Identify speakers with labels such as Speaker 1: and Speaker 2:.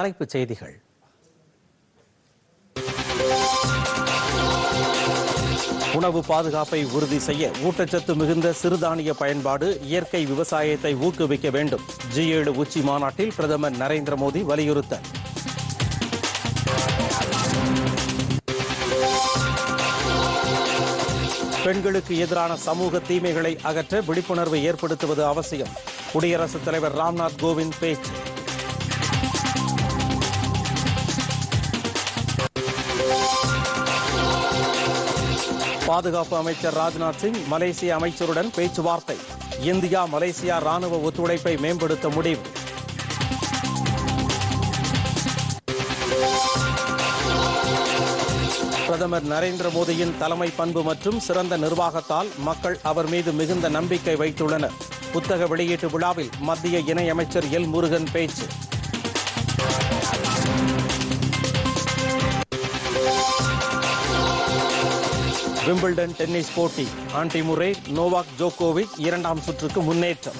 Speaker 1: தலைப்புச் செய்திகள். உணவு பாதுகாப்பை உறுதி செய்ய ஊட்டச்சத்து மிகுந்த சிறுதானிய பயன்பாடு இயற்கை விவசாயத்தை ஊக்குவிக்க வேண்டும். ஜி ஏழு உச்சி மாநாட்டில் பிரதமர் நரேந்திர மோடி வலியுறுத்தல். பெண்களுக்கு எதிரான சமூக தீமைகளை அகற்ற விழிப்புணர்வு ஏற்படுத்துவது அவசியம். குடியரசுத் தலைவர் ராம்நாத் கோவிந்த் பேச்சு. பாதுகாப்பு அமைச்சர் ராஜ்நாத் சிங் மலேசிய அமைச்சருடன் பேச்சுவார்த்தை. இந்தியா மலேசியா ராணுவ ஒத்துழைப்பை மேம்படுத்த முடிவு. பிரதமர் நரேந்திர மோடியின் தலைமை பண்பு மற்றும் சிறந்த நிர்வாகத்தால் மக்கள் அவர் மீது மிகுந்த நம்பிக்கை வைத்துள்ளனர். புத்தக வெளியீட்டு விழாவில் மத்திய இணையமைச்சர் எல் முருகன் பேச்சு. விம்பிள்டன் டென்னிஸ் போட்டி. ஆண்டி முறை நோவாக் ஜோகோவிச் இரண்டாம் சுற்றுக்கு முன்னேற்றம்.